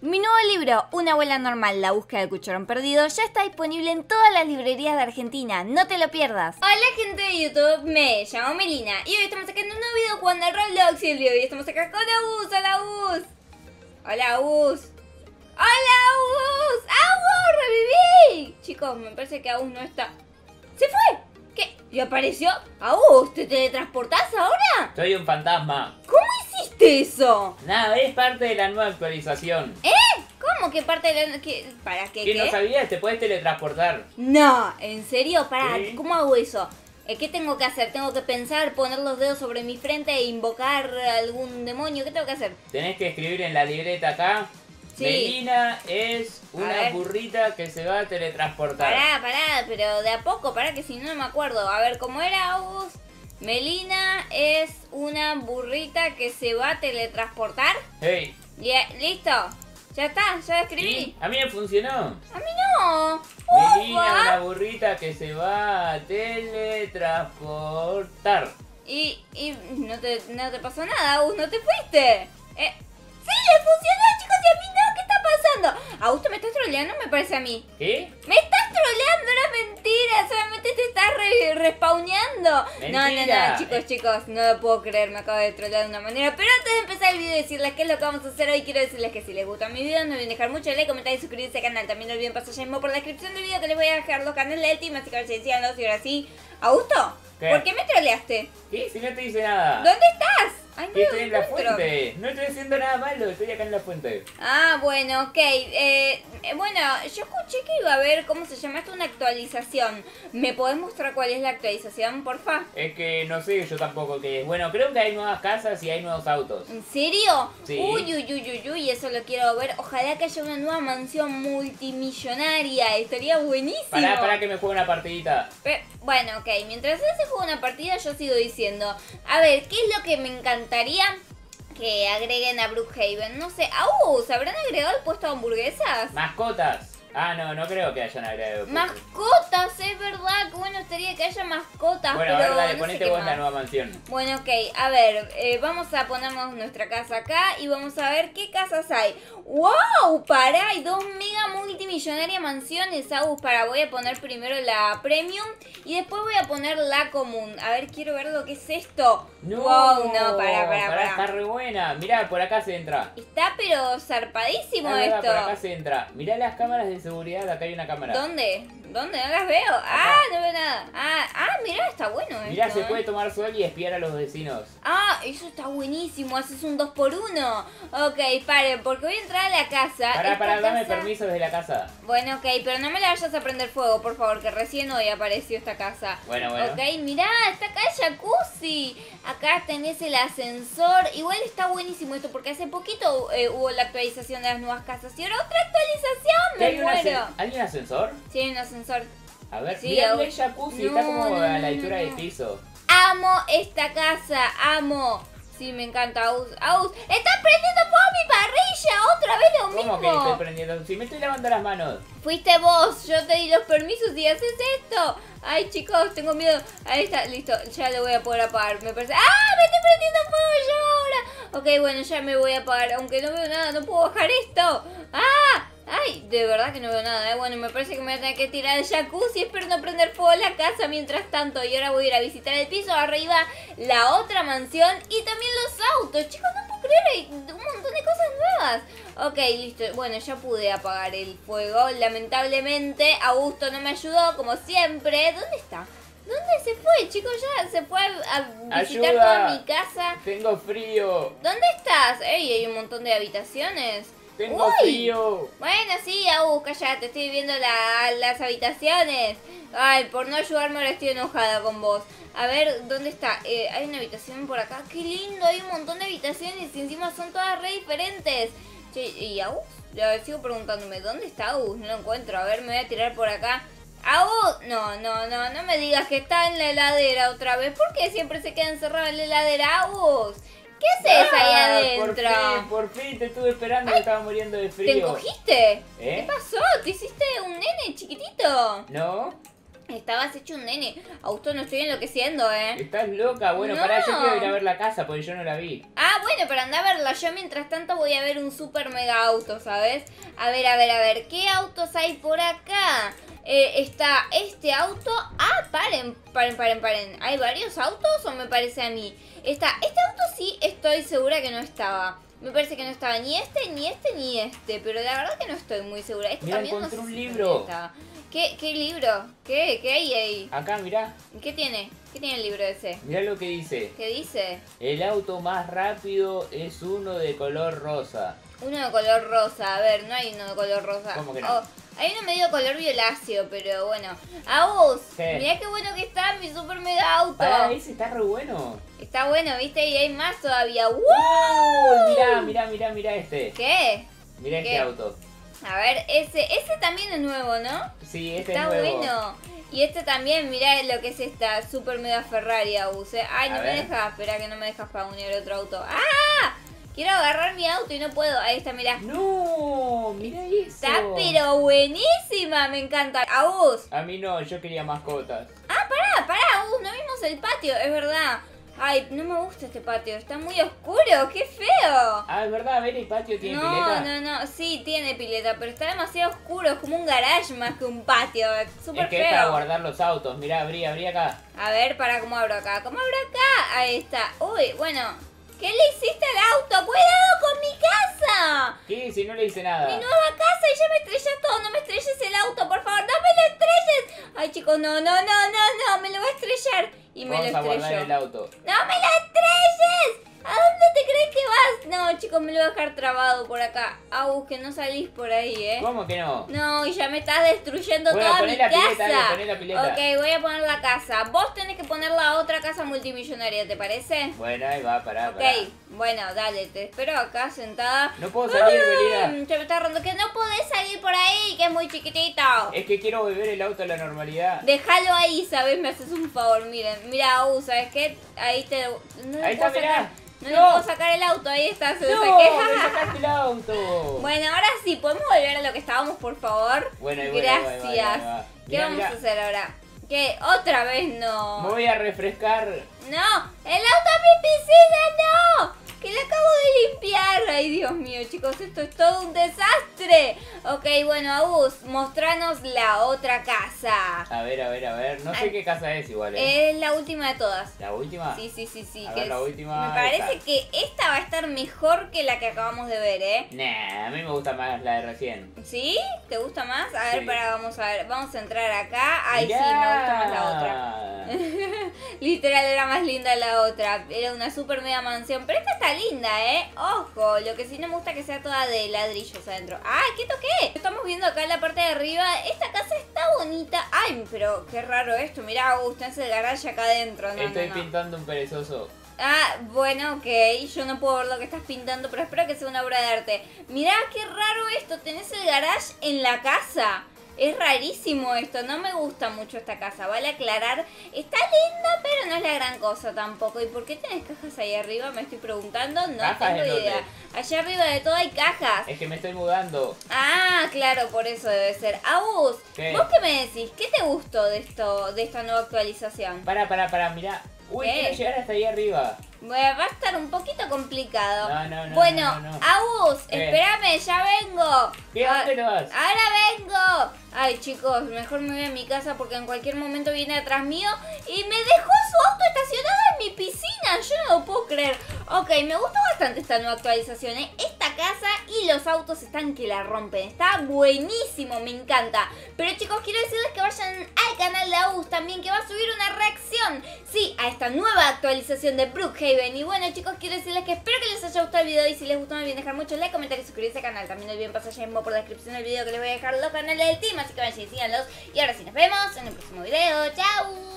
Mi nuevo libro, Una abuela normal, la búsqueda del cucharón perdido, ya está disponible en todas las librerías de Argentina. No te lo pierdas. Hola gente de YouTube, me llamo Melina y hoy estamos sacando un nuevo video jugando al Roblox y el día de hoy estamos acá con Agus. Hola Agus. Hola Agus. Hola Agus. Agus, reviví. Chicos, me parece que Agus no está. ¿Se fue? ¿Qué? ¿Y apareció? Agus, ¿te teletransportás ahora? Soy un fantasma. ¿Cómo eso? Nada, es parte de la nueva actualización. ¿Eh? ¿Cómo que parte de la... que- ¿Para qué? ¿Qué qué? no sabías? Te puedes teletransportar. No, ¿en serio? Pará, Sí. ¿cómo hago eso? Eh, ¿Qué tengo que hacer? ¿Tengo que pensar, poner los dedos sobre mi frente e invocar algún demonio? ¿Qué tengo que hacer? Tenés que escribir en la libreta acá. Sí. Melina es una burrita que se va a teletransportar. Pará, pará, pero de a poco, pará que si no, no me acuerdo. A ver, ¿cómo era, August? Melina es una burrita que se va a teletransportar. Hey, Ya, ¿Listo? ¿Ya está? ¿Ya escribí? ¿sí? A mí me funcionó. A mí no. Ufa. una burrita que se va a teletransportar. Y, y no, te, no te pasó nada, Agus, no te fuiste. Eh, sí, le funcionó, Augusto, ¿me estás troleando? Me parece a mí. ¿Qué? ¡Me estás troleando! ¡Era mentira! Solamente te estás re respawneando. No, no, no, chicos, chicos, no lo puedo creer, me acabo de trolear de una manera. Pero antes de empezar el video y decirles qué es lo que vamos a hacer hoy, quiero decirles que si les gusta mi video, no olviden dejar mucho like, comentar y suscribirse al canal. También no olviden pasar ya por la descripción del video que les voy a dejar los canales del team, así que dos y ahora sí. ¿Augusto? ¿Qué? ¿Por qué me troleaste? ¿Qué? Si no te dice nada. ¿Dónde estás? Ay, no estoy en la fuente. No estoy haciendo nada malo, estoy acá en la fuente. Ah, bueno, ok. Eh, eh, bueno, yo escuché que iba a haber, ¿cómo se llama esto? Una actualización. ¿Me podés mostrar cuál es la actualización, porfa? Es que no sé yo tampoco qué es. Bueno, creo que hay nuevas casas y hay nuevos autos. ¿En serio? Sí. Uy, uy, uy, uy, uy, eso lo quiero ver. Ojalá que haya una nueva mansión multimillonaria. Estaría buenísimo. Pará, pará que me juegue una partidita. Pe- bueno, ok, mientras él se juega una partida, yo sigo diciendo. A ver, ¿qué es lo que me encantaría que agreguen a Brookhaven? No sé, ¡au! ¿Se habrán agregado el puesto de hamburguesas? Mascotas. Ah, no, no creo que hayan agregado. Mascotas, es verdad, que bueno estaría que haya mascotas, Bueno, pero a ver, dale, no ponete vos la nueva mansión. Bueno, ok, a ver, eh, vamos a ponernos nuestra casa acá y vamos a ver qué casas hay. ¡Wow! Pará, hay dos mega multimillonarias mansiones, Agus. Para, voy a poner primero la premium y después voy a poner la común. A ver, quiero ver lo que es esto. No, Wow, no, pará, pará, pará. Está re buena. Mirá, por acá se entra. Está pero zarpadísimo Ah, verdad, esto. por acá se entra. Mirá las cámaras de seguridad. ¿Dónde? ¿Dónde? No las veo. Ah, no veo nada. Ah, ah, mirá, está bueno Mirá, esto, se ¿eh? puede tomar sol y espiar a los vecinos. Ah, eso está buenísimo, haces un 2 por 1 Ok, paren, porque voy a entrar a la casa. Pará, pará, dame casa- permiso desde la casa. Bueno, ok, pero no me la vayas a prender fuego, por favor, que recién hoy apareció esta casa. Bueno, bueno. Ok, mirá, está acá el jacuzzi. Acá tenés el ascensor. Igual está buenísimo esto, porque hace poquito eh, hubo la actualización de las nuevas casas. Y ahora otra actualización, ¿Qué me hay, un muero. ¿Hay un ascensor? Sí, hay un ascensor. A ver, Sí, mirá el jacuzzi, No, está como no, a la altura del piso. Amo esta casa, amo. Sí, me encanta, Aus. Aus, ¡está prendiendo fuego mi parrilla! ¡Otra vez lo mismo! ¿Cómo que estoy prendiendo? Si me estoy lavando las manos. Fuiste vos, yo te di los permisos y haces esto. Ay, chicos, tengo miedo. Ahí está, listo, ya lo voy a poder apagar. Me parece. ¡Ah! ¡Me estoy prendiendo fuego yo ahora! Ok, bueno, ya me voy a apagar. Aunque no veo nada, no puedo bajar esto. ¡Ah! Ay, de verdad que no veo nada, ¿eh? Bueno, me parece que me voy a tener que tirar el jacuzzi. Espero no prender fuego la casa mientras tanto. Y ahora voy a ir a visitar el piso arriba, la otra mansión y también los autos. Chicos, no puedo creer, hay un montón de cosas nuevas. Ok, listo. Bueno, ya pude apagar el fuego. Lamentablemente, Augusto no me ayudó, como siempre. ¿Dónde está? ¿Dónde se fue, chicos? Ya se fue a, a visitar Ayuda. toda mi casa. Tengo frío. ¿Dónde estás? Ey, hay un montón de habitaciones. Tengo Uy. frío. Bueno, sí, Agus, callate, estoy viendo la- las habitaciones. Ay, por no ayudarme ahora estoy enojada con vos. A ver, ¿dónde está? Eh, hay una habitación por acá. ¡Qué lindo! Hay un montón de habitaciones y encima son todas re diferentes. Che, ¿y Agus? Sigo preguntándome, ¿dónde está Agus? No lo encuentro. A ver, me voy a tirar por acá. ¡Agus! No, no, no, no me digas que está en la heladera otra vez. ¿Por qué siempre se queda encerrado en la heladera, Agus? ¿Qué haces ahí Ah, adentro? Por fin, por fin te estuve esperando que estaba muriendo de ¿Te frío. encogiste? ¿Eh? ¿Qué pasó? ¿Te hiciste un nene chiquitito? ¿No? Estabas hecho un nene. Augusto, no estoy enloqueciendo, ¿eh? Estás loca. Bueno, No. pará, yo quiero ir a ver la casa porque yo no la vi. Ah, bueno, pero anda a verla. Yo mientras tanto voy a ver un super mega auto, ¿sabes? A ver, a ver, a ver. ¿Qué autos hay por acá? Eh, está este auto. Ah, paren, paren, paren, paren. ¿Hay varios autos o me parece a mí? Está, este auto sí estoy segura que no estaba. Me parece que no estaba ni este, ni este, ni este. Pero la verdad que no estoy muy segura. Este Mira, también no sé un si libro. estaba. ¿Qué, ¿Qué libro? ¿Qué? ¿Qué hay ahí? Acá, mirá. ¿Qué tiene? ¿Qué tiene el libro ese? Mirá lo que dice. ¿Qué dice? El auto más rápido es uno de color rosa. Uno de color rosa, a ver, no hay uno de color rosa. ¿Cómo que no? Oh, hay uno medio color violáceo, pero bueno. Agus, ¿Qué? mirá qué bueno que está mi super mega auto. Pará, ese está re bueno. Está bueno, viste, y hay más todavía. ¡Wow! Uy, mirá, mirá, mirá, mirá este. ¿Qué? Mirá ¿Qué? este auto. A ver, ese, ese también es nuevo, ¿no? Sí, este está es nuevo. bueno. Y este también, mirá lo que es esta super mega Ferrari, Agus. eh. Ay, no A me ver. dejas, espera que no me dejas para unir otro auto. ¡Ah! Quiero agarrar mi auto y no puedo. Ahí está, mirá. No, mirá eso. Está pero buenísima, me encanta. Agus, A mí no, yo quería mascotas. Ah, pará, pará, Agus, no vimos el patio, es verdad. Ay, no me gusta este patio, está muy oscuro, qué feo. Ah, es verdad, a ver, el patio tiene No, pileta. no, no, sí, tiene pileta, pero está demasiado oscuro, es como un garage más que un patio, súper es que es para feo. guardar los autos. Mirá, abrí, abrí acá. A ver, para cómo abro acá, ¿cómo abro acá? Ahí está. Uy, bueno, ¿qué le hiciste al auto? ¡Cuidado con mi casa! ¿Qué? Si no le hice nada. Mi nueva casa y ya me estrellé todo, no me estrelles el auto, por favor, no me lo estrelles. Ay, chicos, no, no, no, no, no, me lo voy a estrellar. Y me Vamos lo a guardar estrelló. el auto. ¡No me lo estrelles! Dejar trabado por acá. Agus, que no salís por ahí, ¿eh? ¿Cómo que no? No, y ya me estás destruyendo Bueno, toda mi la casa. pileta, dale, poné la pileta. Ok, voy a poner la casa. Vos tenés que poner la otra casa multimillonaria, ¿te parece? Bueno, ahí va, pará, Ok, pará. bueno, dale, te espero acá sentada. No puedo salir, Belina. Se me está rondando que no podés salir por ahí, que es muy chiquitito. Es que quiero beber el auto a la normalidad. Déjalo ahí, ¿sabes? Me haces un favor, miren. Mira, uh, ¿sabes qué? Ahí te... No Ahí está, mirá. No, le No. puedo sacar el auto, ahí está, se lo ¡No! saqué. ¡Me sacaste el auto! Bueno, ahora sí, ¿podemos volver a lo que estábamos, por favor? Bueno, voy, Gracias. ahí va. ¿Qué Mirá, vamos mirá. a hacer ahora? ¿Qué? ¿Otra vez no? Me voy a refrescar. ¡No! ¡El auto a mi piscina, no! ¡Que le acabo de limpiar! ¡Ay, Dios mío, chicos! Esto es todo un desastre. Ok, bueno, Agus, mostranos la otra casa. A ver, a ver, a ver. No sé Ay. qué casa es igual, ¿eh? Es la última de todas. ¿La última? Sí, sí, sí, sí. A que ver, la última, Me parece esta. que esta va a estar mejor que la que acabamos de ver, ¿eh? Nah, a mí me gusta más la de recién. ¿Sí? ¿Te gusta más? A ver, Sí. para, vamos a ver. Vamos a entrar acá. Ay, sí, me gusta más la otra. Literal era más linda la otra. Era una super mega mansión. Pero esta está linda, ¿eh? Ojo, lo que sí no me gusta que sea toda de ladrillos adentro. ¡Ay, qué toqué! Estamos viendo acá en la parte de arriba. Esta casa está bonita. Ay, pero qué raro esto. Mirá, Augusto, es el garage acá adentro. No, no, Estoy no. pintando un perezoso. Ah, bueno, ok. Yo no puedo ver lo que estás pintando, pero espero que sea una obra de arte. Mirá, qué raro esto. Tenés el garage en la casa. Es rarísimo esto. No me gusta mucho esta casa. Vale aclarar. Está linda, pero no es la gran cosa tampoco. ¿Y por qué tenés cajas ahí arriba? Me estoy preguntando. No ¿Cajas tengo idea. Allá arriba de todo hay cajas. Es que me estoy mudando. Ah, claro, por eso debe ser. Agus, ¿Qué? ¿vos qué me decís? ¿Qué te gustó de esto, de esta nueva actualización? Para, para, para, mirá. Uy, ¿Qué? quiero llegar hasta ahí arriba. Bueno, va a estar un poquito complicado. No, no, no, bueno, no, no. Espérame, ya vengo. ¿Qué? ¿A dónde vas? Ahora vengo. Chicos, mejor me voy a mi casa porque en cualquier momento viene atrás mío y me dejó su auto estacionado en mi piscina. Yo no lo puedo creer. Ok, me gustó bastante esta nueva actualización, ¿eh? Esta casa y los autos están que la rompen. Está buenísimo, me encanta. Pero chicos, quiero decirles que vayan al canal de Agus también, que va a subir una Sí, a esta nueva actualización de Brookhaven. Y bueno chicos, quiero decirles que espero que les haya gustado el video y si les gustó no olviden dejar muchos like, comentar y suscribirse al canal. También no olviden pasar ya mismo por la descripción del video que les voy a dejar los canales del team, así que vayan y síganlos. Y ahora sí, nos vemos en el próximo video. ¡Chao!